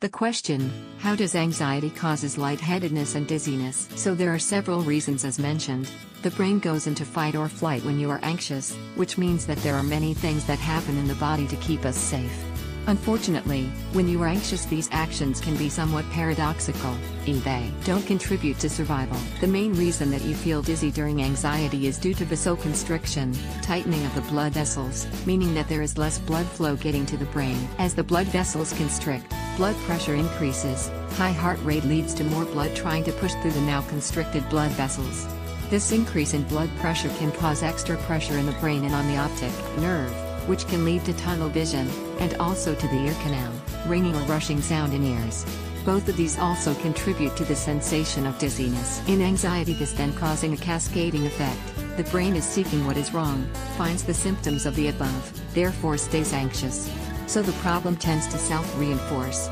The question, how does anxiety causes lightheadedness and dizziness? So there are several reasons as mentioned. The brain goes into fight or flight when you are anxious, which means that there are many things that happen in the body to keep us safe. Unfortunately, when you are anxious these actions can be somewhat paradoxical, they don't contribute to survival. The main reason that you feel dizzy during anxiety is due to vasoconstriction, tightening of the blood vessels, meaning that there is less blood flow getting to the brain. As the blood vessels constrict, blood pressure increases, high heart rate leads to more blood trying to push through the now constricted blood vessels. This increase in blood pressure can cause extra pressure in the brain and on the optic nerve, which can lead to tunnel vision, and also to the ear canal, ringing or rushing sound in ears. Both of these also contribute to the sensation of dizziness. In anxiety this then causing a cascading effect, the brain is seeking what is wrong, finds the symptoms of the above, therefore stays anxious. So the problem tends to self-reinforce.